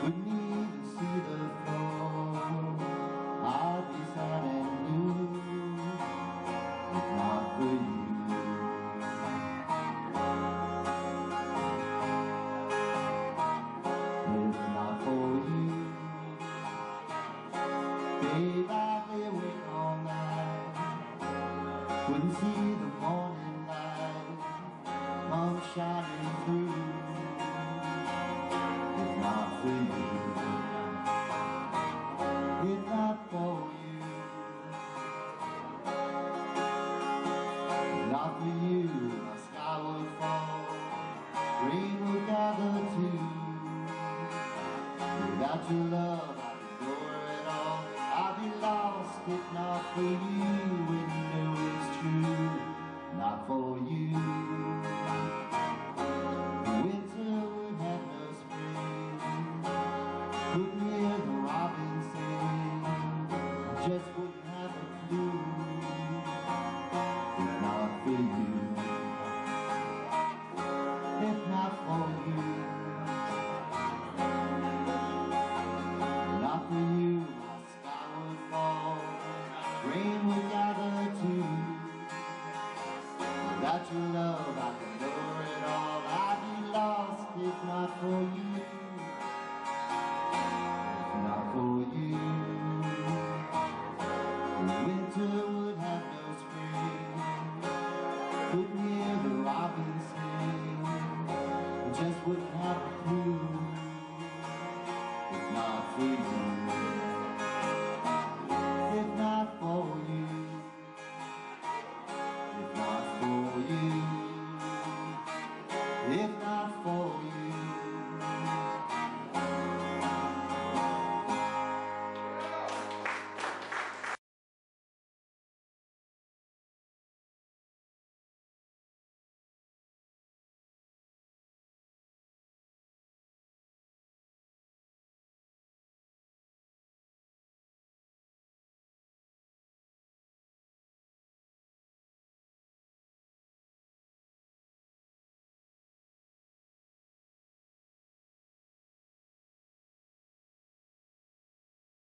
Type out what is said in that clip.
Couldn't even see the dawn. I'd be sad and blue, but not for you. Not for you, babe, I'd awake all night. Wouldn't see the morning light, come shining through. Love, I'd ignore it all. I'd be lost if not for you, and you know it's true. Not for you. Winter would have no spring. The. Just wouldn't have a clue. If not for you. If not for you. If